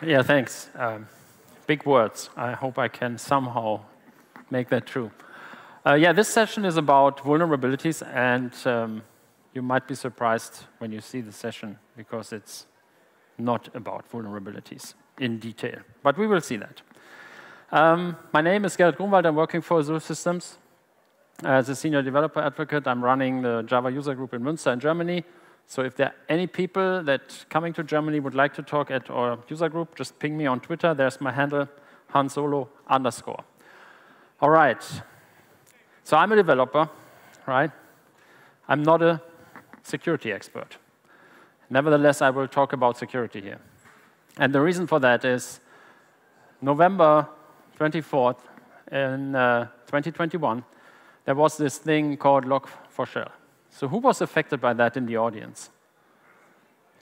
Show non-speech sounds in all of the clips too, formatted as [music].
Yeah, thanks. Um, big words. I hope I can somehow make that true. Uh, yeah, this session is about vulnerabilities, and um, you might be surprised when you see the session because it's not about vulnerabilities in detail. But we will see that. Um, my name is Gerrit Grunwald. I'm working for Azul Systems. As a senior developer advocate, I'm running the Java user group in Münster in Germany. So if there are any people that coming to Germany would like to talk at our user group, just ping me on Twitter. There's my handle, hansolo underscore. All right. So I'm a developer, right? I'm not a security expert. Nevertheless, I will talk about security here. And the reason for that is November 24th in uh, 2021, there was this thing called Log4Shell. So who was affected by that in the audience?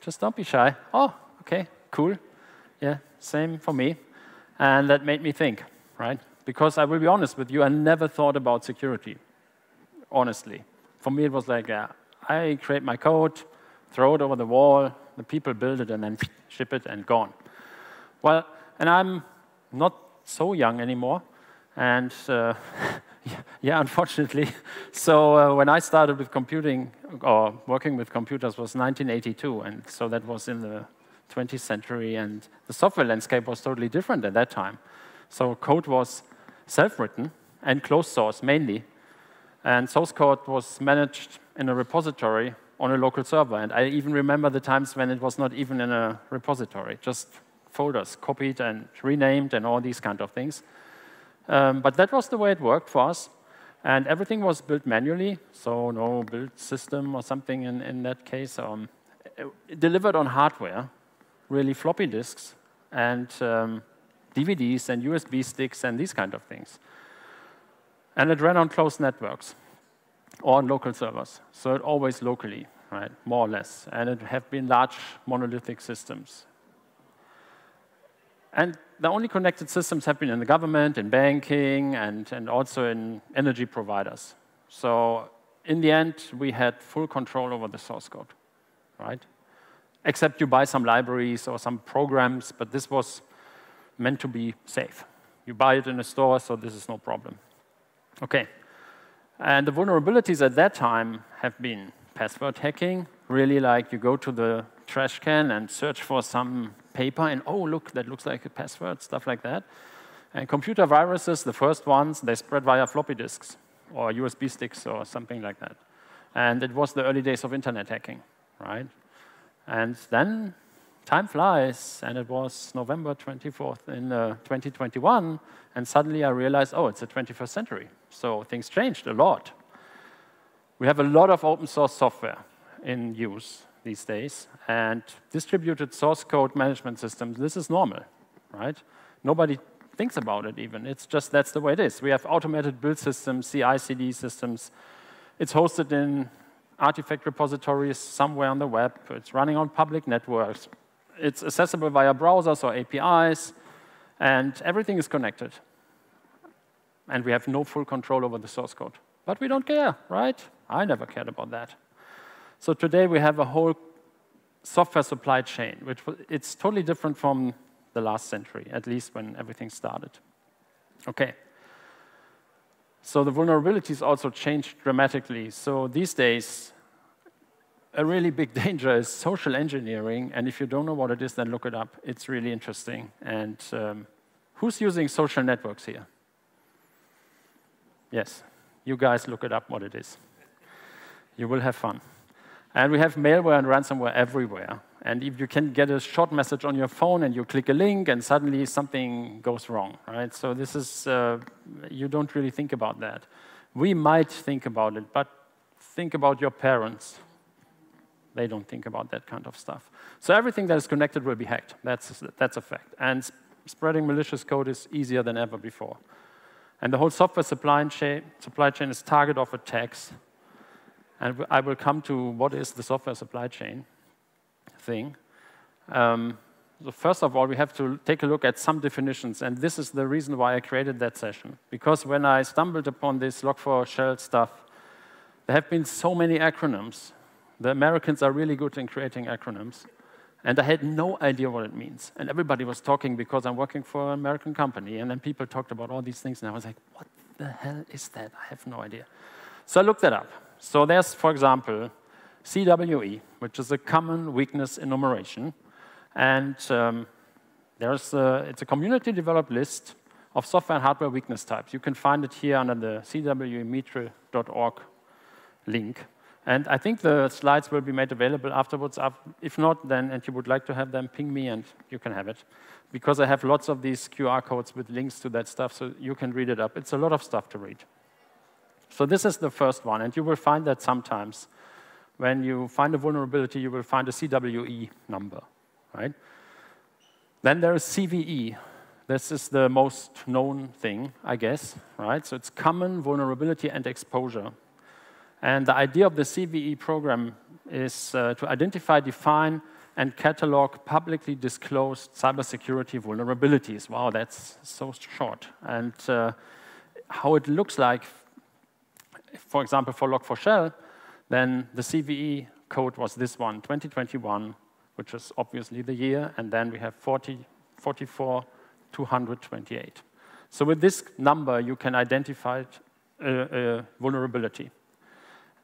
Just don't be shy. Oh, okay, cool. Yeah, same for me. And that made me think, right? Because I will be honest with you, I never thought about security, honestly. For me, it was like, yeah, I create my code, throw it over the wall, the people build it, and then [sniffs] ship it and gone. Well, and I'm not so young anymore, and uh, [laughs] [laughs] yeah, unfortunately. [laughs] So uh, when I started with computing or working with computers was 1982, and so that was in the 20th century, and the software landscape was totally different at that time. So code was self-written and closed source mainly, and source code was managed in a repository on a local server. And I even remember the times when it was not even in a repository, just folders copied and renamed and all these kind of things. Um, but that was the way it worked for us. And everything was built manually, so no build system or something in, in that case. Um, delivered on hardware, really floppy disks, and um, DVDs and USB sticks and these kind of things. And it ran on closed networks or on local servers, so it always locally, right, more or less. And it have been large monolithic systems. And the only connected systems have been in the government, in banking, and, and also in energy providers. So in the end, we had full control over the source code, right? Except you buy some libraries or some programs, but this was meant to be safe. You buy it in a store, so this is no problem. Okay. And the vulnerabilities at that time have been password hacking, really like you go to the trash can and search for some paper and, oh, look, that looks like a password, stuff like that. And computer viruses, the first ones, they spread via floppy disks or USB sticks or something like that. And it was the early days of internet hacking, right? And then time flies, and it was November 24th in uh, 2021, and suddenly I realized, oh, it's the 21st century. So things changed a lot. We have a lot of open source software in use these days. And distributed source code management systems, this is normal, right? Nobody thinks about it even. It's just that's the way it is. We have automated build systems, CI/CD systems. It's hosted in artifact repositories somewhere on the web. It's running on public networks. It's accessible via browsers or APIs, and everything is connected. And we have no full control over the source code. But we don't care, right? I never cared about that. So today we have a whole software supply chain, which it's totally different from the last century, at least when everything started. Okay. So the vulnerabilities also changed dramatically. So these days, a really big [laughs] danger is social engineering. And if you don't know what it is, then look it up. It's really interesting. And um, who's using social networks here? Yes, you guys look it up what it is. You will have fun. And we have malware and ransomware everywhere. And if you can get a short message on your phone and you click a link and suddenly something goes wrong, right? So this is, uh, you don't really think about that. We might think about it, but think about your parents. They don't think about that kind of stuff. So everything that is connected will be hacked. That's, that's a fact. And spreading malicious code is easier than ever before. And the whole software supply chain, supply chain is target of attacks and I will come to what is the software supply chain thing. Um, so first of all, we have to take a look at some definitions, and this is the reason why I created that session. Because when I stumbled upon this log4shell stuff, there have been so many acronyms. The Americans are really good in creating acronyms. And I had no idea what it means. And everybody was talking because I'm working for an American company. And then people talked about all these things. And I was like, what the hell is that? I have no idea. So I looked that up. So there's, for example, CWE, which is a common weakness enumeration. And um, there's a, it's a community developed list of software and hardware weakness types. You can find it here under the cwe.mitre.org link. And I think the slides will be made available afterwards. If not, then, and you would like to have them, ping me and you can have it. Because I have lots of these QR codes with links to that stuff, so you can read it up. It's a lot of stuff to read. So this is the first one, and you will find that sometimes. When you find a vulnerability, you will find a CWE number, right? Then there is CVE. This is the most known thing, I guess, right? So it's common vulnerability and exposure. And the idea of the CVE program is uh, to identify, define, and catalog publicly disclosed cybersecurity vulnerabilities. Wow, that's so short. And uh, how it looks like, for example, for Log4Shell, then the CVE code was this one, 2021, which is obviously the year, and then we have 40, 44, 228. So with this number, you can identify a, a vulnerability.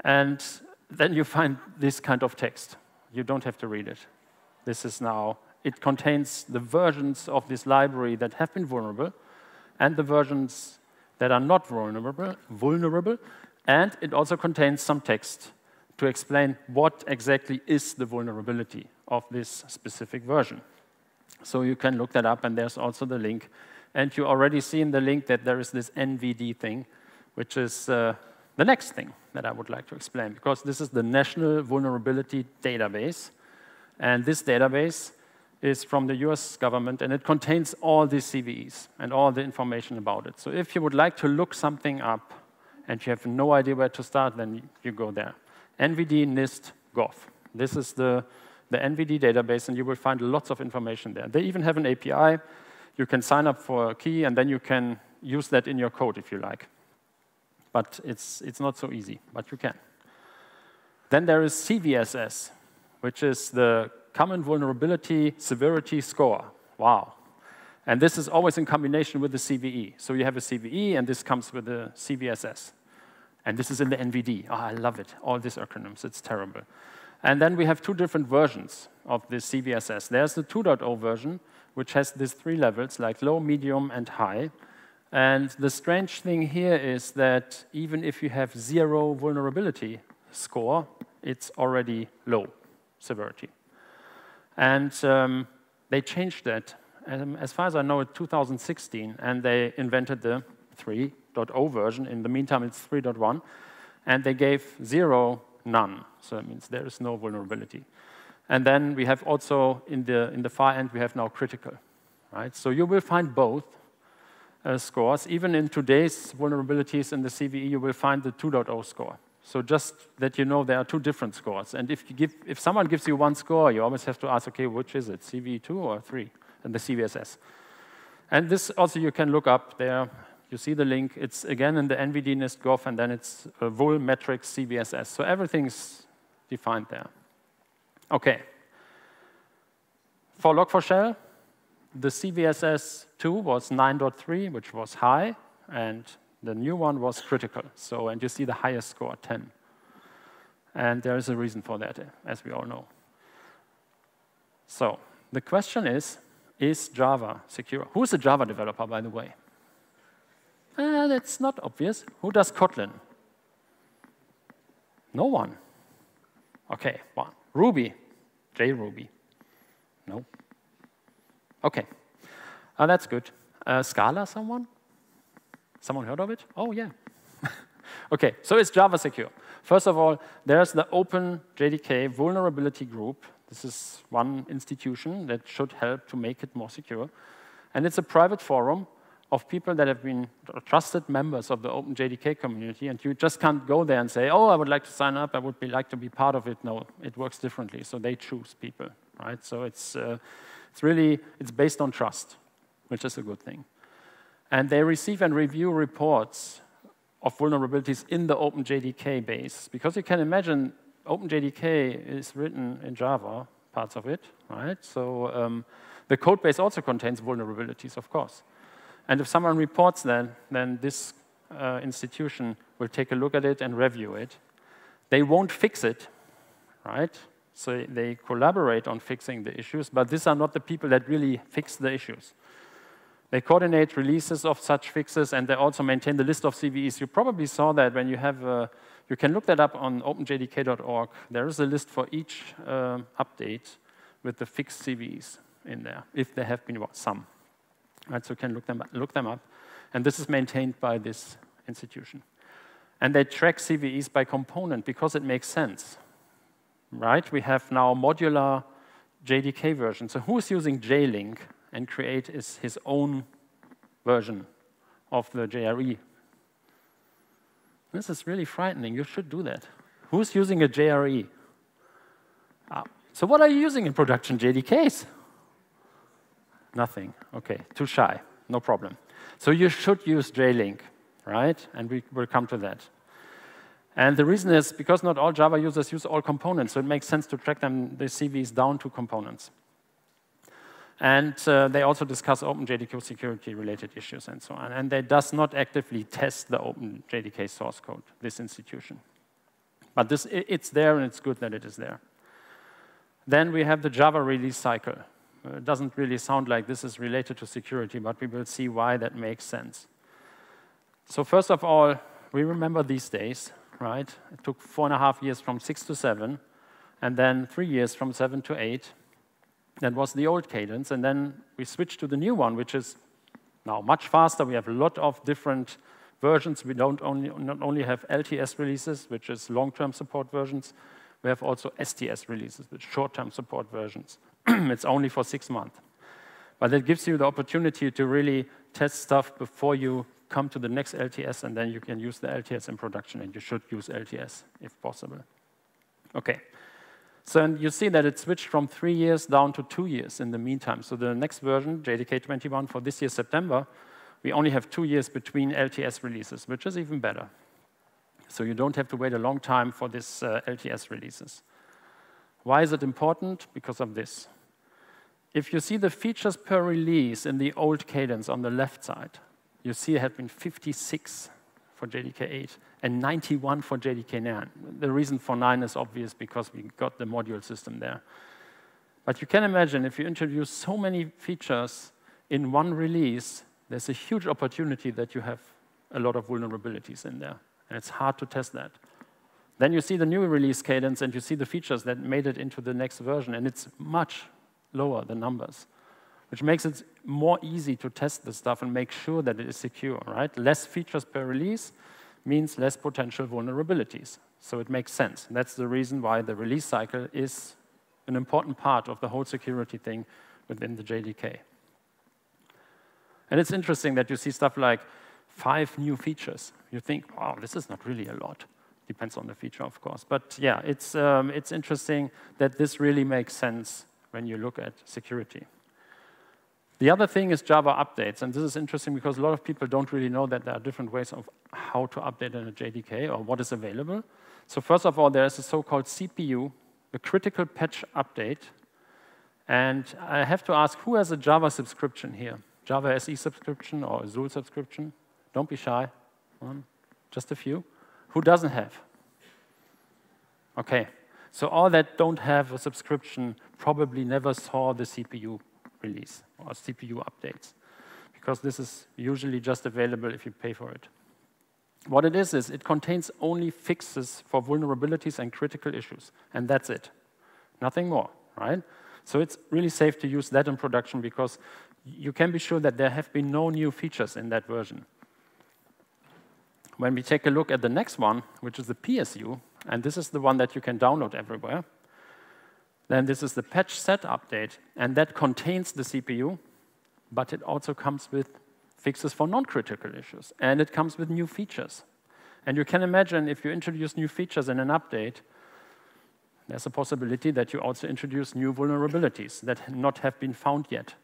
And then you find this kind of text. You don't have to read it. This is now, it contains the versions of this library that have been vulnerable and the versions that are not vulnerable, vulnerable and it also contains some text to explain what exactly is the vulnerability of this specific version. So you can look that up, and there's also the link. And you already see in the link that there is this NVD thing, which is uh, the next thing that I would like to explain, because this is the National Vulnerability Database. And this database is from the US government, and it contains all these CVEs and all the information about it. So if you would like to look something up and you have no idea where to start, then you go there. NVD NIST Gov. This is the, the NVD database, and you will find lots of information there. They even have an API. You can sign up for a key, and then you can use that in your code if you like but it's, it's not so easy, but you can. Then there is CVSS, which is the Common Vulnerability Severity Score. Wow. And this is always in combination with the CVE. So you have a CVE, and this comes with the CVSS. And this is in the NVD. Oh, I love it, all these acronyms. It's terrible. And then we have two different versions of the CVSS. There's the 2.0 version, which has these three levels, like low, medium, and high. And the strange thing here is that even if you have zero vulnerability score, it's already low severity. And um, they changed that, as far as I know, 2016, and they invented the 3.0 version. In the meantime, it's 3.1, and they gave zero, none. So that means there is no vulnerability. And then we have also, in the, in the far end, we have now critical. Right? So you will find both uh, scores. Even in today's vulnerabilities in the CVE, you will find the 2.0 score. So just that you know there are two different scores. And if, you give, if someone gives you one score, you always have to ask, okay, which is it, CVE 2 or 3, and the CVSS. And this also you can look up there. You see the link. It's again in the NVD NIST Gov, and then it's uh, a Vul metrics CVSS. So everything's defined there. Okay. For Log4Shell, the CVSS 2 was 9.3, which was high, and the new one was critical. So, and you see the highest score, 10. And there is a reason for that, as we all know. So, the question is, is Java secure? Who's a Java developer, by the way? Uh, that's not obvious. Who does Kotlin? No one. Okay, one. Ruby. JRuby. No. Okay, uh, that's good. Uh, Scala, someone? Someone heard of it? Oh, yeah. [laughs] okay, so it's Java secure. First of all, there's the Open JDK vulnerability group. This is one institution that should help to make it more secure. And it's a private forum of people that have been trusted members of the Open JDK community, and you just can't go there and say, oh, I would like to sign up, I would be, like to be part of it. No, it works differently. So they choose people, right? So it's, uh, it's really, it's based on trust, which is a good thing. And they receive and review reports of vulnerabilities in the OpenJDK base. Because you can imagine OpenJDK is written in Java, parts of it, right? So um, the code base also contains vulnerabilities, of course. And if someone reports that, then this uh, institution will take a look at it and review it. They won't fix it, right? So they collaborate on fixing the issues, but these are not the people that really fix the issues. They coordinate releases of such fixes, and they also maintain the list of CVEs. You probably saw that when you have, a, you can look that up on openjdk.org. There is a list for each uh, update with the fixed CVEs in there, if there have been some. Right, so you can look them, look them up. And this is maintained by this institution. And they track CVEs by component because it makes sense. Right? We have now modular JDK version. So who's using JLink and create is his own version of the JRE? This is really frightening. You should do that. Who's using a JRE? Ah, so what are you using in production JDKs? Nothing. Okay, too shy. No problem. So you should use JLink, right? And we will come to that. And the reason is because not all Java users use all components, so it makes sense to track them, the CVs down to components. And uh, they also discuss OpenJDK security-related issues and so on. And they does not actively test the OpenJDK source code, this institution. But this, it's there, and it's good that it is there. Then we have the Java release cycle. Uh, it doesn't really sound like this is related to security, but we will see why that makes sense. So first of all, we remember these days, right? It took four and a half years from six to seven, and then three years from seven to eight. That was the old cadence, and then we switched to the new one, which is now much faster. We have a lot of different versions. We don't only, not only have LTS releases, which is long-term support versions, we have also STS releases, which short-term support versions. [clears throat] it's only for six months. But it gives you the opportunity to really test stuff before you come to the next LTS, and then you can use the LTS in production, and you should use LTS if possible. Okay. So you see that it switched from three years down to two years in the meantime. So the next version, JDK 21 for this year, September, we only have two years between LTS releases, which is even better. So you don't have to wait a long time for these uh, LTS releases. Why is it important? Because of this. If you see the features per release in the old cadence on the left side, you see it had been 56 for JDK 8 and 91 for JDK 9. The reason for 9 is obvious because we got the module system there. But you can imagine if you introduce so many features in one release, there's a huge opportunity that you have a lot of vulnerabilities in there. And it's hard to test that. Then you see the new release cadence and you see the features that made it into the next version, and it's much lower, the numbers, which makes it more easy to test the stuff and make sure that it is secure, right? Less features per release means less potential vulnerabilities. So it makes sense. That's the reason why the release cycle is an important part of the whole security thing within the JDK. And it's interesting that you see stuff like five new features. You think, wow, this is not really a lot. Depends on the feature, of course. But yeah, it's, um, it's interesting that this really makes sense when you look at security. The other thing is Java updates, and this is interesting because a lot of people don't really know that there are different ways of how to update in a JDK or what is available. So first of all, there is a so-called CPU, a critical patch update. And I have to ask, who has a Java subscription here? Java SE subscription or Azul subscription? Don't be shy. One, just a few. Who doesn't have? Okay, so all that don't have a subscription probably never saw the CPU release or CPU updates, because this is usually just available if you pay for it. What it is, is it contains only fixes for vulnerabilities and critical issues, and that's it. Nothing more, right? So it's really safe to use that in production because you can be sure that there have been no new features in that version. When we take a look at the next one, which is the PSU, and this is the one that you can download everywhere, then this is the patch set update, and that contains the CPU, but it also comes with fixes for non-critical issues, and it comes with new features. And you can imagine if you introduce new features in an update, there's a possibility that you also introduce new vulnerabilities that not have been found yet,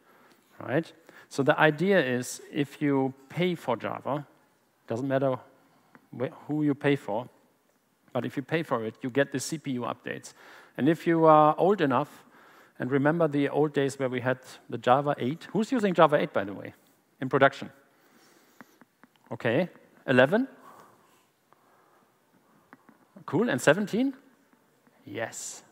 right? So the idea is if you pay for Java, doesn't matter who you pay for, but if you pay for it, you get the CPU updates. And if you are old enough, And remember the old days where we had the Java 8? Who's using Java 8, by the way, in production? Okay, 11? Cool, and 17? Yes.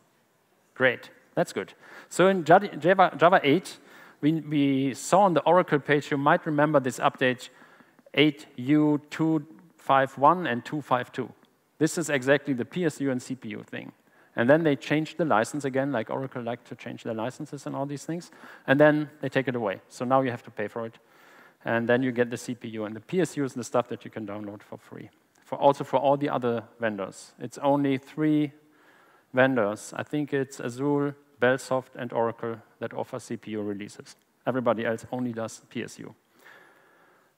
Great, that's good. So in Java, Java 8, we, we saw on the Oracle page, you might remember this update 8U251 and 252. This is exactly the PSU and CPU thing. And then they change the license again, like Oracle like to change their licenses and all these things. And then they take it away. So now you have to pay for it. And then you get the CPU. And the PSU is the stuff that you can download for free. For also for all the other vendors. It's only three vendors. I think it's Azul, Bellsoft, and Oracle that offer CPU releases. Everybody else only does PSU.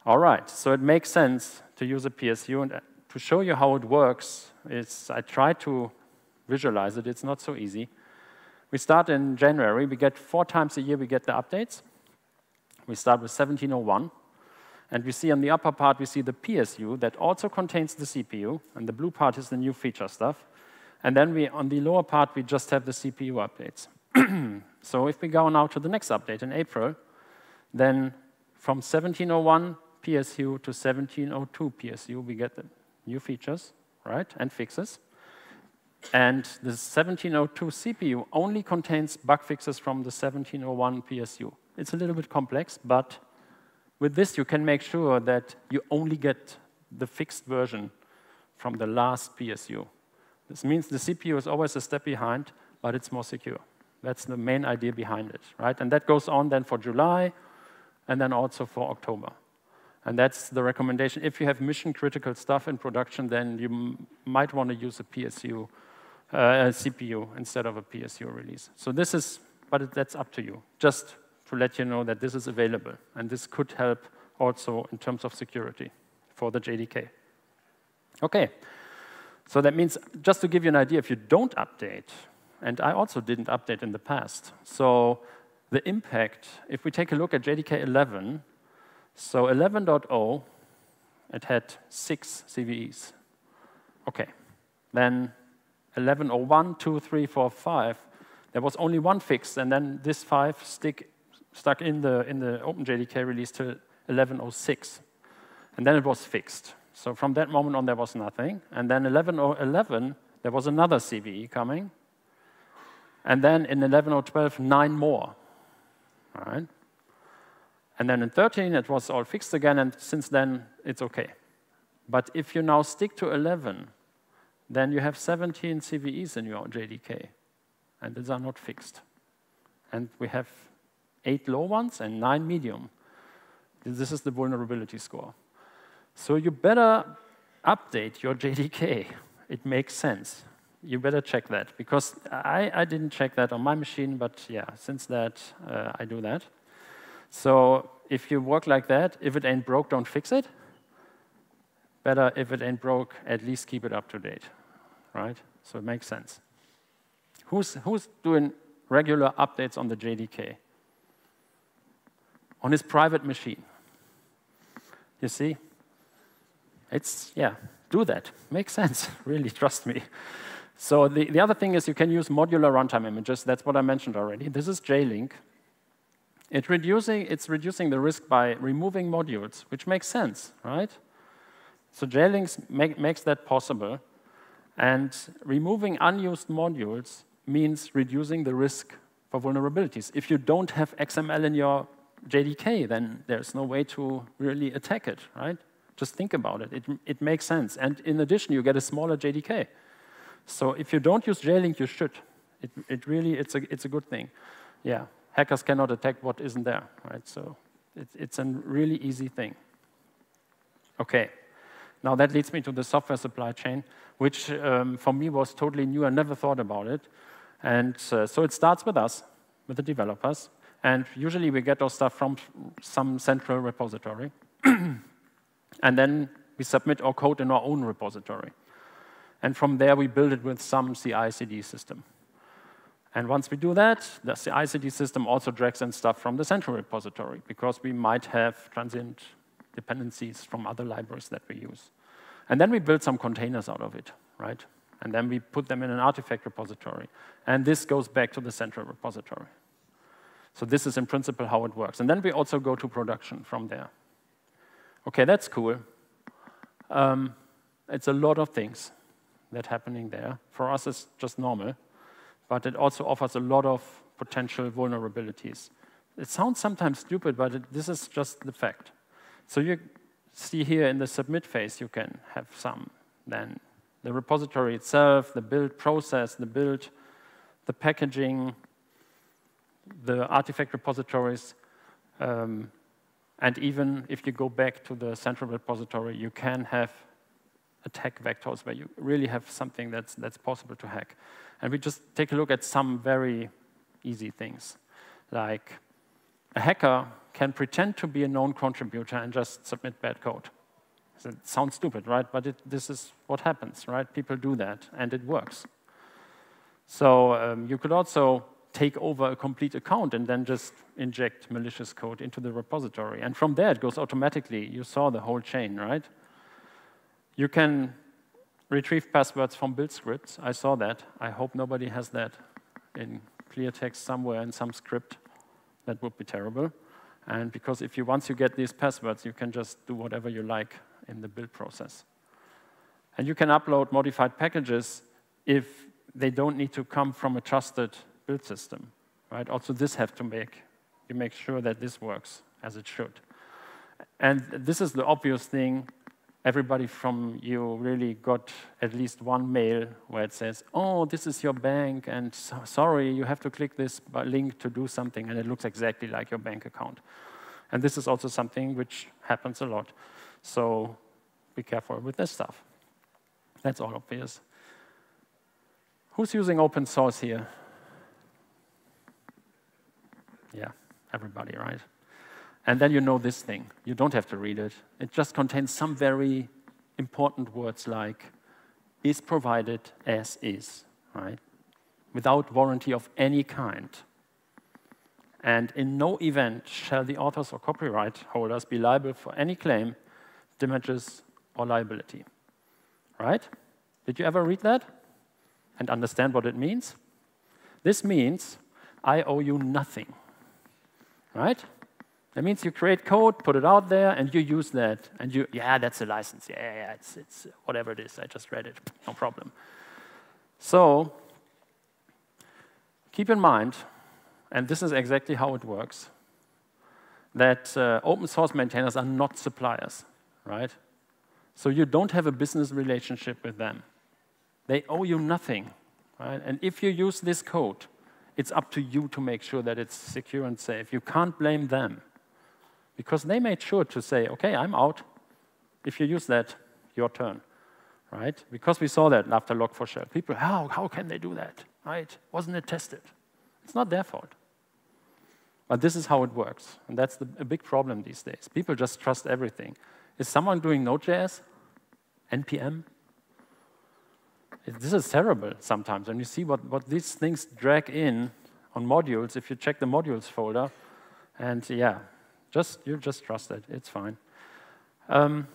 All right, so it makes sense to use a PSU. And uh, to show you how it works, it's, I try to visualize it. It's not so easy. We start in January. We get four times a year, we get the updates. We start with 1701. And we see on the upper part, we see the PSU that also contains the CPU. And the blue part is the new feature stuff. And then we, on the lower part, we just have the CPU updates. [clears throat] so if we go now to the next update in April, then from 1701 PSU to 1702 PSU, we get the new features, right, and fixes. And the 1702 CPU only contains bug fixes from the 1701 PSU. It's a little bit complex, but with this you can make sure that you only get the fixed version from the last PSU. This means the CPU is always a step behind, but it's more secure. That's the main idea behind it, right? And that goes on then for July, and then also for October. And that's the recommendation. If you have mission critical stuff in production, then you might want to use a PSU uh, CPU instead of a PSU release. So this is, but that's up to you. Just to let you know that this is available, and this could help also in terms of security for the JDK. Okay, so that means, just to give you an idea, if you don't update, and I also didn't update in the past, so the impact, if we take a look at JDK 11, so 11.0, it had six CVEs. Okay, then 1101, 2, 3, 4, 5, there was only one fix, and then this 5 stick, stuck in the, in the OpenJDK release to 1106. And then it was fixed. So from that moment on, there was nothing. And then 1111, there was another CVE coming. And then in 11012, nine more. All right? And then in 13, it was all fixed again, and since then, it's okay. But if you now stick to 11, then you have 17 CVEs in your JDK, and these are not fixed. And we have eight low ones and nine medium. This is the vulnerability score. So you better update your JDK. It makes sense. You better check that, because I, I didn't check that on my machine, but yeah, since that, uh, I do that. So if you work like that, if it ain't broke, don't fix it. Better if it ain't broke, at least keep it up to date right? So it makes sense. Who's, who's doing regular updates on the JDK? On his private machine. You see? It's, yeah, do that. Makes sense, [laughs] really, trust me. So the, the other thing is you can use modular runtime images. That's what I mentioned already. This is JLink. It reducing, it's reducing the risk by removing modules, which makes sense, right? So JLink make, makes that possible. And removing unused modules means reducing the risk for vulnerabilities. If you don't have XML in your JDK, then there's no way to really attack it, right? Just think about it. It, it makes sense. And in addition, you get a smaller JDK. So if you don't use JLink, you should. It, it really, it's a, it's a good thing. Yeah, hackers cannot attack what isn't there, right? So it, it's a really easy thing. Okay. Now that leads me to the software supply chain, which um, for me was totally new. I never thought about it. And uh, so it starts with us, with the developers. And usually we get our stuff from some central repository. [clears throat] and then we submit our code in our own repository. And from there, we build it with some CI/CD system. And once we do that, the CI/CD system also drags in stuff from the central repository because we might have transient dependencies from other libraries that we use. And then we build some containers out of it, right? And then we put them in an artifact repository. And this goes back to the central repository. So this is in principle how it works. And then we also go to production from there. Okay, that's cool. Um, it's a lot of things that happening there. For us, it's just normal, but it also offers a lot of potential vulnerabilities. It sounds sometimes stupid, but it, this is just the fact. So you see here in the submit phase, you can have some. Then the repository itself, the build process, the build, the packaging, the artifact repositories, um, and even if you go back to the central repository, you can have attack vectors where you really have something that's, that's possible to hack. And we just take a look at some very easy things, like a hacker can pretend to be a known contributor and just submit bad code. So it sounds stupid, right? But it, this is what happens, right? People do that, and it works. So um, you could also take over a complete account and then just inject malicious code into the repository. And from there, it goes automatically. You saw the whole chain, right? You can retrieve passwords from build scripts. I saw that. I hope nobody has that in clear text somewhere in some script. That would be terrible. And because if you once you get these passwords, you can just do whatever you like in the build process. And you can upload modified packages if they don't need to come from a trusted build system. Right? Also, this have to make you make sure that this works as it should. And this is the obvious thing. Everybody from you really got at least one mail where it says, oh, this is your bank, and so sorry, you have to click this link to do something, and it looks exactly like your bank account. And this is also something which happens a lot. So be careful with this stuff. That's all obvious. Who's using open source here? Yeah, everybody, right? And then you know this thing. You don't have to read it. It just contains some very important words like is provided as is, right? Without warranty of any kind. And in no event shall the authors or copyright holders be liable for any claim, damages, or liability. Right? Did you ever read that and understand what it means? This means I owe you nothing right? That means you create code, put it out there, and you use that. And you, yeah, that's a license. Yeah, yeah, yeah it's, it's whatever it is. I just read it. No problem. So keep in mind, and this is exactly how it works, that uh, open source maintainers are not suppliers, right? So you don't have a business relationship with them. They owe you nothing, right? And if you use this code, it's up to you to make sure that it's secure and safe. You can't blame them because they made sure to say, okay, I'm out. If you use that, your turn, right? Because we saw that after Log4Shell. People, how, how can they do that, right? Wasn't it tested? It's not their fault. But this is how it works, and that's the, a big problem these days. People just trust everything. Is someone doing Node.js? NPM? this is terrible sometimes. And you see what, what these things drag in on modules if you check the modules folder. And yeah, just you just trust it. It's fine. Um,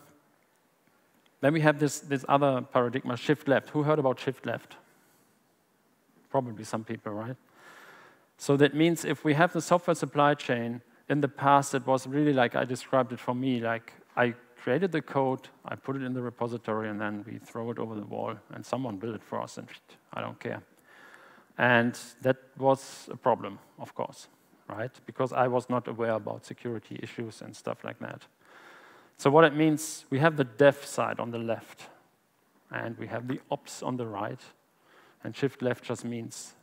then we have this, this other paradigm, shift left. Who heard about shift left? Probably some people, right? So that means if we have the software supply chain, in the past it was really like I described it for me, like I created the code, I put it in the repository, and then we throw it over the wall, and someone built it for us, and I don't care. And that was a problem, of course, right? Because I was not aware about security issues and stuff like that. So what it means, we have the dev side on the left, and we have the ops on the right, and shift left just means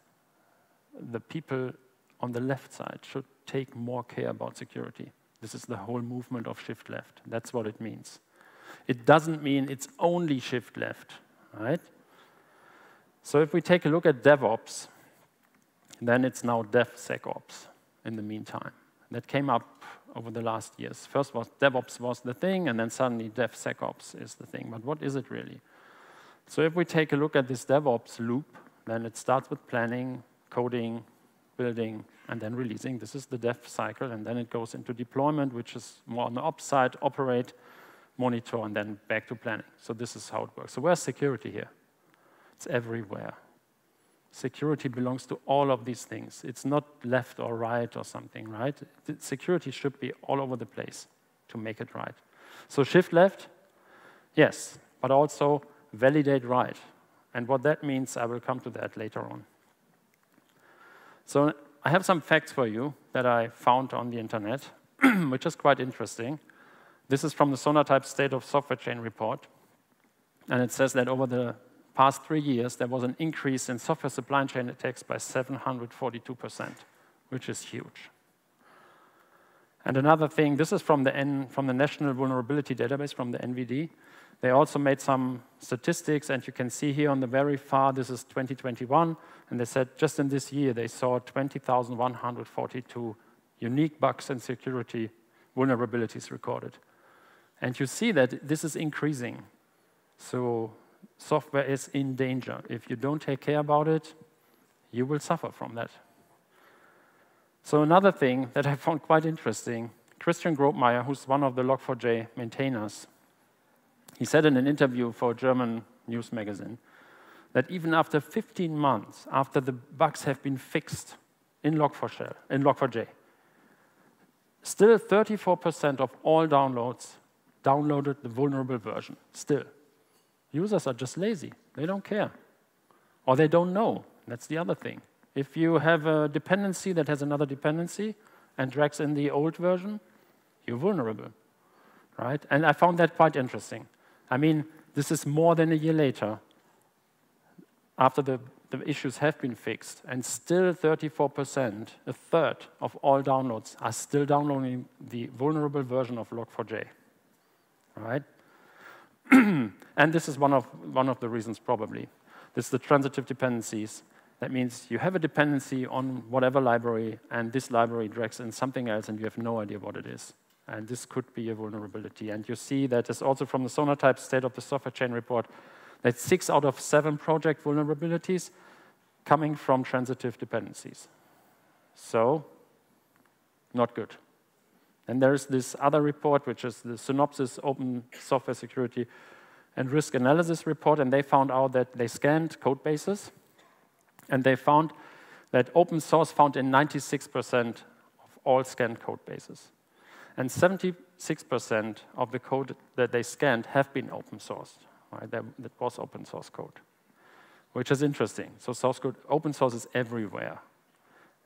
the people on the left side should take more care about security. This is the whole movement of shift left. That's what it means. It doesn't mean it's only shift left, right? So if we take a look at DevOps, then it's now DevSecOps in the meantime. That came up over the last years. First was DevOps was the thing, and then suddenly DevSecOps is the thing. But what is it really? So if we take a look at this DevOps loop, then it starts with planning, coding, building, and then releasing. This is the dev cycle, and then it goes into deployment, which is more on the ops side, operate, monitor, and then back to planning. So this is how it works. So where's security here? It's everywhere. Security belongs to all of these things. It's not left or right or something, right? Security should be all over the place to make it right. So shift left, yes, but also validate right. And what that means, I will come to that later on. So I have some facts for you that I found on the internet, [clears throat] which is quite interesting. This is from the Sonatype State of Software Chain report. And it says that over the past three years, there was an increase in software supply chain attacks by 742%, which is huge. And another thing, this is from the, N, from the National Vulnerability Database, from the NVD. They also made some statistics, and you can see here on the very far, this is 2021, and they said just in this year, they saw 20,142 unique bugs and security vulnerabilities recorded. And you see that this is increasing. So software is in danger. If you don't take care about it, you will suffer from that. So another thing that I found quite interesting, Christian Grobmeier, who's one of the Log4j maintainers, he said in an interview for a German news magazine that even after 15 months, after the bugs have been fixed in Log4j, in Log4j still 34% of all downloads downloaded the vulnerable version, still. Users are just lazy. They don't care. Or they don't know. That's the other thing. If you have a dependency that has another dependency and drags in the old version, you're vulnerable, right? And I found that quite interesting. I mean, this is more than a year later, after the, the issues have been fixed, and still 34%, a third of all downloads, are still downloading the vulnerable version of Log4j. Right? [clears throat] and this is one of, one of the reasons, probably. This is the transitive dependencies. That means you have a dependency on whatever library, and this library drags in something else, and you have no idea what it is. And this could be a vulnerability. And you see that is also from the Sonatype State of the Software Chain report that six out of seven project vulnerabilities coming from transitive dependencies. So, not good. And there's this other report, which is the Synopsys Open Software Security and Risk Analysis report, and they found out that they scanned code bases, and they found that open source found in 96% of all scanned code bases and 76% of the code that they scanned have been open sourced. Right? That, that, was open source code, which is interesting. So source code, open source is everywhere,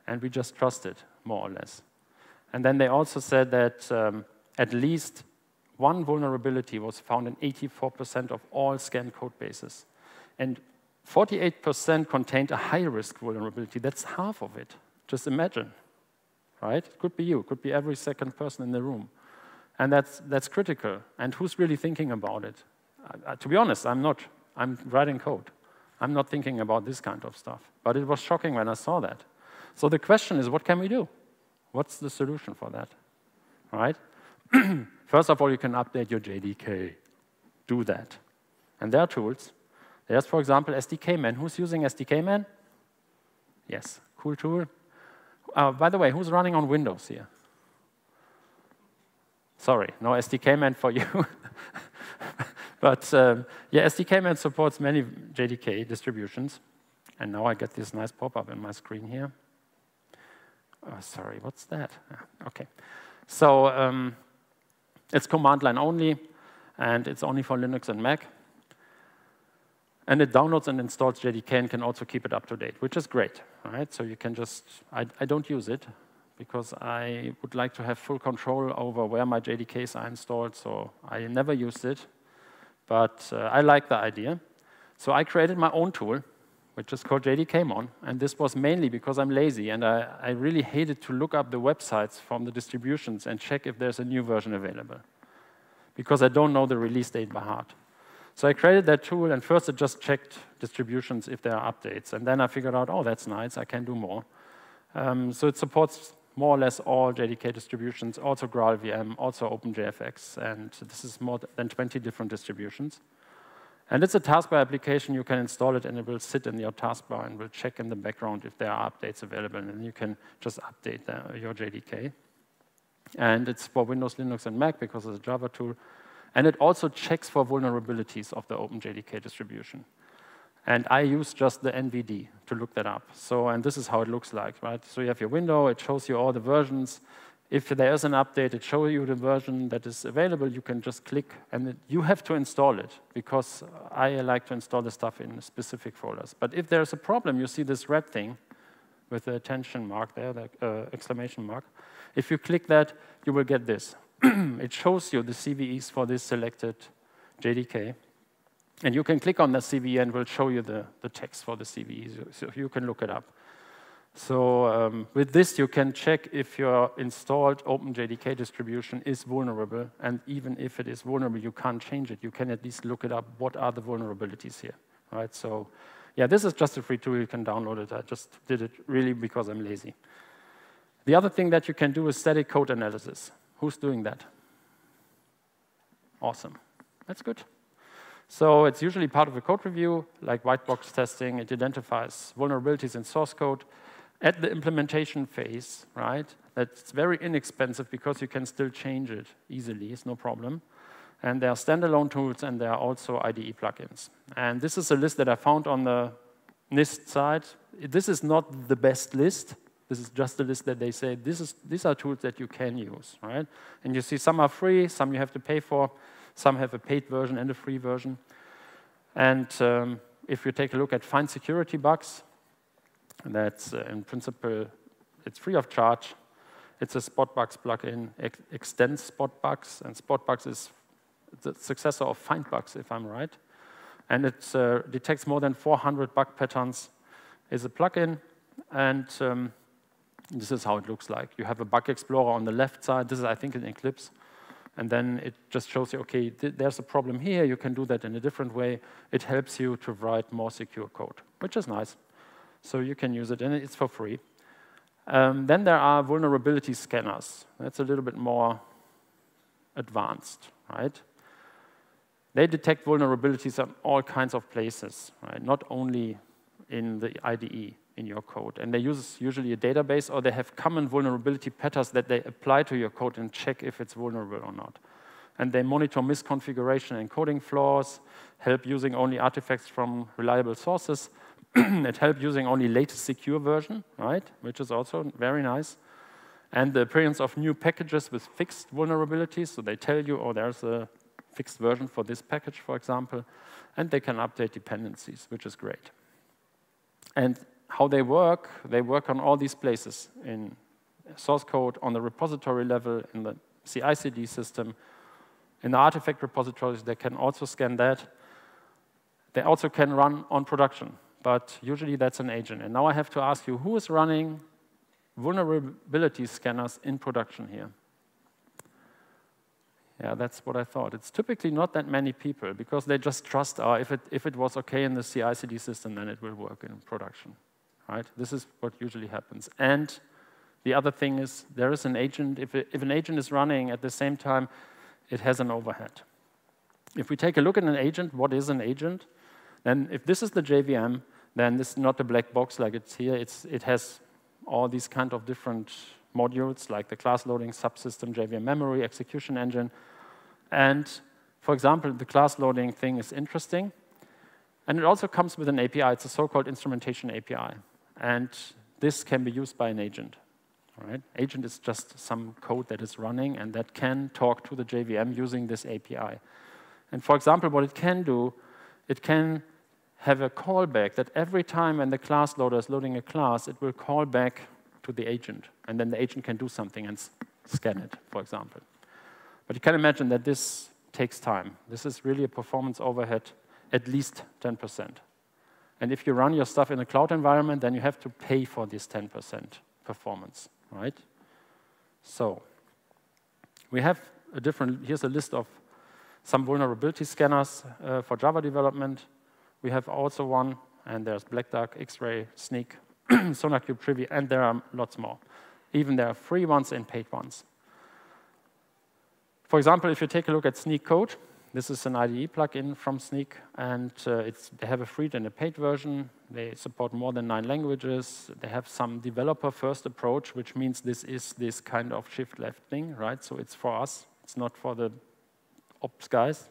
and we just trust it, more or less. And then they also said that um, at least one vulnerability was found in 84% of all scanned code bases. And 48% contained a high-risk vulnerability. That's half of it. Just imagine right? It could be you, it could be every second person in the room. And that's, that's critical. And who's really thinking about it? Uh, to be honest, I'm not. I'm writing code. I'm not thinking about this kind of stuff. But it was shocking when I saw that. So the question is, what can we do? What's the solution for that? Right? [clears throat] First of all, you can update your JDK. Do that. And there are tools. There's, for example, SDKman. Who's using SDKman? Yes, cool tool. Uh, by the way, who's running on Windows here? Sorry, no SDKman for you. [laughs] but um, yeah, SDKman supports many JDK distributions. And now I get this nice pop-up in my screen here. Oh, sorry, what's that? Ah, okay. So um, it's command line only, and it's only for Linux and Mac. And it downloads and installs JDK and can also keep it up to date, which is great, right? So you can just, I, I don't use it because I would like to have full control over where my JDKs are installed, so I never used it. But uh, I like the idea. So I created my own tool, which is called JDKmon, and this was mainly because I'm lazy and I, I really hated to look up the websites from the distributions and check if there's a new version available because I don't know the release date by heart. So I created that tool, and first it just checked distributions if there are updates. And then I figured out, oh, that's nice, I can do more. Um, so it supports more or less all JDK distributions, also GraalVM, also OpenJFX, and this is more than 20 different distributions. And it's a taskbar application. You can install it, and it will sit in your taskbar and will check in the background if there are updates available, and you can just update the, your JDK. And it's for Windows, Linux, and Mac because it's a Java tool. And it also checks for vulnerabilities of the OpenJDK distribution. And I use just the NVD to look that up. So, and this is how it looks like, right? So you have your window, it shows you all the versions. If there is an update, it shows you the version that is available. You can just click, and it, you have to install it because I like to install the stuff in specific folders. But if there's a problem, you see this red thing with the attention mark there, the uh, exclamation mark. If you click that, you will get this. [clears throat] it shows you the CVEs for this selected JDK. And you can click on the CVE and will show you the, the text for the CVE, so you can look it up. So um, with this, you can check if your installed OpenJDK distribution is vulnerable, and even if it is vulnerable, you can't change it. You can at least look it up. What are the vulnerabilities here, right? So, yeah, this is just a free tool. You can download it. I just did it really because I'm lazy. The other thing that you can do is static code analysis. Who's doing that? Awesome. That's good. So it's usually part of a code review, like white box testing. It identifies vulnerabilities in source code at the implementation phase, right, that's very inexpensive because you can still change it easily, it's no problem. And there are standalone tools and there are also IDE plugins. And this is a list that I found on the NIST side. This is not the best list. This is just a list that they say this is, these are tools that you can use, right? And you see some are free, some you have to pay for, some have a paid version and a free version. And um, if you take a look at find security bugs, that's uh, in principle, it's free of charge. It's a Spotbugs plugin, ex extends Spotbugs, and Spotbugs is the successor of FindBugs, if I'm right. And it uh, detects more than 400 bug patterns. It's a plugin, and um, this is how it looks like. You have a bug explorer on the left side. This is, I think, an Eclipse. And then it just shows you, okay, th there's a problem here. You can do that in a different way. It helps you to write more secure code, which is nice so you can use it, and it's for free. Um, then there are vulnerability scanners. That's a little bit more advanced, right? They detect vulnerabilities in all kinds of places, right? Not only in the IDE in your code. And they use usually a database or they have common vulnerability patterns that they apply to your code and check if it's vulnerable or not. And they monitor misconfiguration and coding flaws, help using only artifacts from reliable sources, [clears throat] it helps using only latest secure version, right, which is also very nice. And the appearance of new packages with fixed vulnerabilities, so they tell you, oh, there's a fixed version for this package, for example, and they can update dependencies, which is great. And how they work, they work on all these places in source code, on the repository level, in the CI/CD system, in the artifact repositories, they can also scan that. They also can run on production but usually that's an agent. And now I have to ask you, who is running vulnerability scanners in production here? Yeah, that's what I thought. It's typically not that many people because they just trust, uh, if, it, if it was okay in the CI/CD system, then it will work in production, right? This is what usually happens. And the other thing is there is an agent. If, it, if an agent is running at the same time, it has an overhead. If we take a look at an agent, what is an agent? Then if this is the JVM, then this is not a black box like it's here. It's, it has all these kind of different modules like the class loading subsystem, JVM memory, execution engine. And for example, the class loading thing is interesting. And it also comes with an API. It's a so-called instrumentation API. And this can be used by an agent. Right? Agent is just some code that is running and that can talk to the JVM using this API. And for example, what it can do, it can have a callback that every time when the class loader is loading a class, it will call back to the agent. And then the agent can do something and scan it, for example. But you can imagine that this takes time. This is really a performance overhead, at least 10%. And if you run your stuff in a cloud environment, then you have to pay for this 10% performance, right? So we have a different, here's a list of some vulnerability scanners uh, for Java development. We have also one, and there's Black Duck, X-Ray, Snyk, [clears throat] SonarQube Trivy, and there are lots more. Even there are free ones and paid ones. For example, if you take a look at Snyk Code, this is an IDE plugin from Sneak, and uh, they have a free and a paid version. They support more than nine languages. They have some developer-first approach, which means this is this kind of shift-left thing, right? So it's for us. It's not for the ops guys.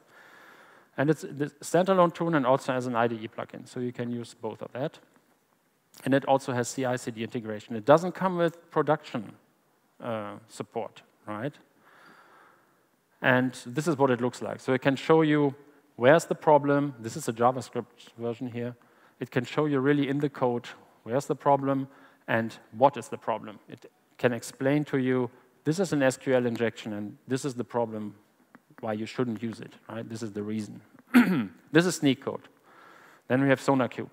And it's the standalone tool and also as an IDE plugin, so you can use both of that. And it also has CI/CD integration. It doesn't come with production uh, support, right? And this is what it looks like. So it can show you where's the problem. This is a JavaScript version here. It can show you really in the code where's the problem and what is the problem. It can explain to you this is an SQL injection and this is the problem why you shouldn't use it, right? This is the reason. [clears throat] this is Snyk Code. Then we have SonarQube.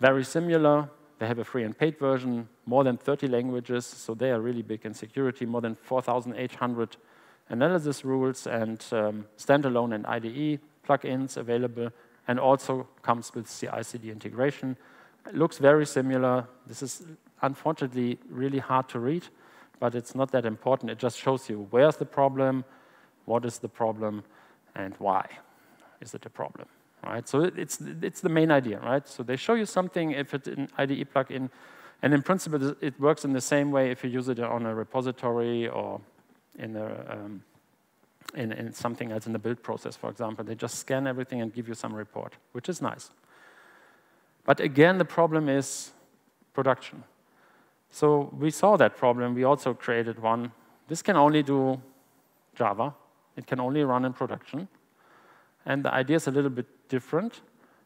Very similar. They have a free and paid version, more than 30 languages, so they are really big in security, more than 4,800 analysis rules and um, standalone and IDE plugins available, and also comes with CI/CD integration. It looks very similar. This is unfortunately really hard to read, but it's not that important. It just shows you where's the problem, what is the problem, and why is it a problem, right? So it's, it's the main idea, right? So they show you something if it's an IDE plugin, and in principle, it works in the same way if you use it on a repository or in, a, um, in, in something else in the build process, for example. They just scan everything and give you some report, which is nice. But again, the problem is production. So we saw that problem. We also created one. This can only do Java. It can only run in production. And the idea is a little bit different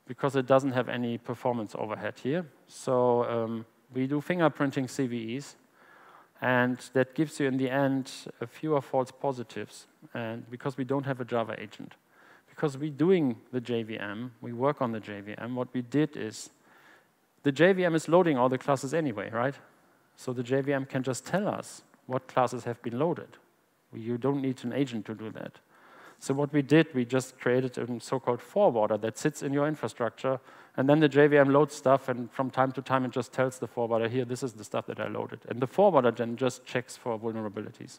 because it doesn't have any performance overhead here. So um, we do fingerprinting CVEs, and that gives you, in the end, a fewer false positives. And because we don't have a Java agent. Because we're doing the JVM, we work on the JVM, what we did is the JVM is loading all the classes anyway, right? So the JVM can just tell us what classes have been loaded. You don't need an agent to do that. So what we did, we just created a so-called forwarder that sits in your infrastructure, and then the JVM loads stuff, and from time to time it just tells the forwarder, here, this is the stuff that I loaded. And the forwarder then just checks for vulnerabilities.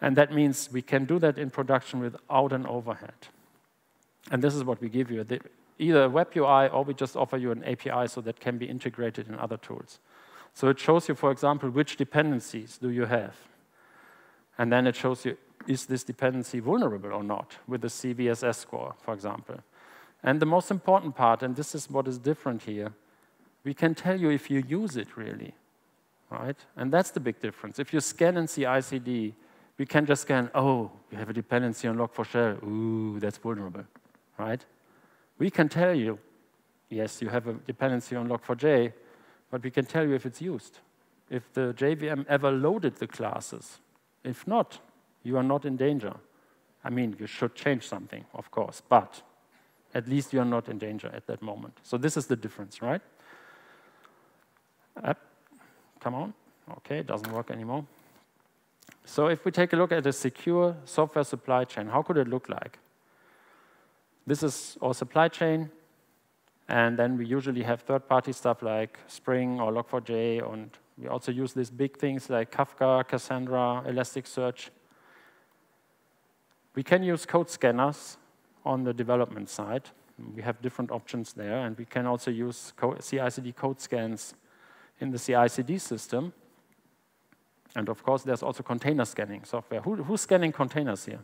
And that means we can do that in production without an overhead. And this is what we give you, either a web UI or we just offer you an API so that can be integrated in other tools. So it shows you, for example, which dependencies do you have. And then it shows you, is this dependency vulnerable or not, with the CVSS score, for example. And the most important part, and this is what is different here, we can tell you if you use it really, right? And that's the big difference. If you scan in CI/CD, we can just scan, oh, you have a dependency on Log4Shell. Ooh, that's vulnerable, right? We can tell you, yes, you have a dependency on Log4j, but we can tell you if it's used. If the JVM ever loaded the classes. If not, you are not in danger. I mean, you should change something, of course, but at least you are not in danger at that moment. So this is the difference, right? Uh, come on. Okay, it doesn't work anymore. So if we take a look at a secure software supply chain, how could it look like? This is our supply chain. And then we usually have third-party stuff like Spring or Log4j, and we also use these big things like Kafka, Cassandra, Elasticsearch. We can use code scanners on the development side. We have different options there, and we can also use CI/CD code scans in the CI/CD system. And of course, there's also container scanning software. Who, who's scanning containers here?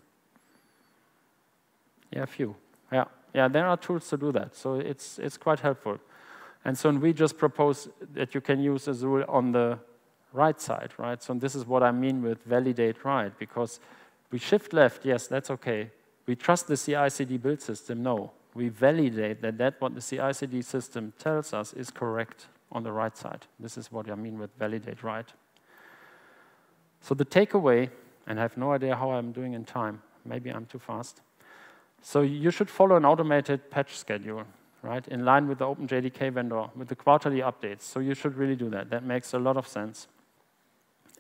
Yeah, a few. Yeah, yeah, there are tools to do that. So it's, it's quite helpful. And so we just propose that you can use Azul on the right side, right? So this is what I mean with validate right, because we shift left, yes, that's okay. We trust the CI/CD build system, no. We validate that that what the CI/CD system tells us is correct on the right side. This is what I mean with validate right. So the takeaway, and I have no idea how I'm doing in time. Maybe I'm too fast. So you should follow an automated patch schedule, right, in line with the OpenJDK vendor, with the quarterly updates. So you should really do that. That makes a lot of sense.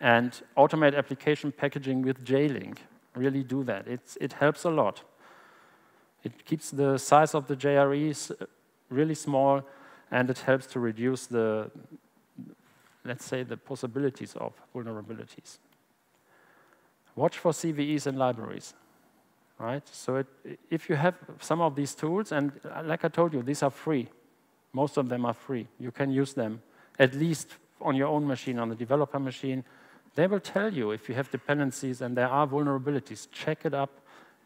And automate application packaging with JLink. Really do that. It's, it helps a lot. It keeps the size of the JREs uh, really small, and it helps to reduce the, let's say, the possibilities of vulnerabilities. Watch for CVEs and libraries right? So it, if you have some of these tools, and like I told you, these are free. Most of them are free. You can use them, at least on your own machine, on the developer machine. They will tell you if you have dependencies and there are vulnerabilities. Check it up.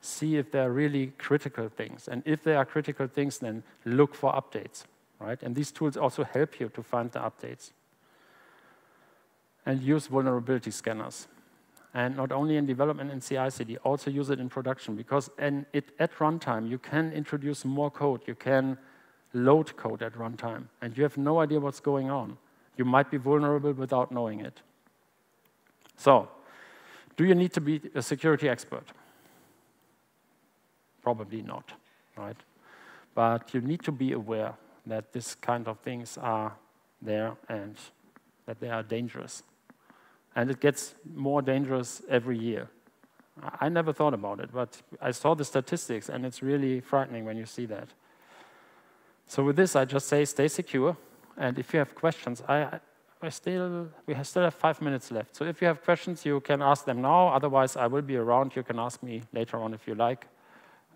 see if there are really critical things. And if there are critical things, then look for updates, right? And these tools also help you to find the updates. And use vulnerability scanners. And not only in development in CI/CD, also use it in production because it, at runtime you can introduce more code. You can load code at runtime, and you have no idea what's going on. You might be vulnerable without knowing it. So, do you need to be a security expert? Probably not, right? But you need to be aware that this kind of things are there and that they are dangerous. And it gets more dangerous every year. I never thought about it, but I saw the statistics, and it's really frightening when you see that. So with this, I just say stay secure. And if you have questions, I, I still, we have still have five minutes left. So if you have questions, you can ask them now. Otherwise, I will be around. You can ask me later on if you like.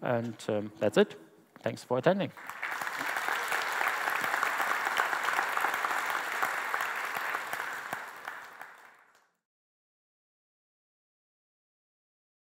And um, that's it. Thanks for attending.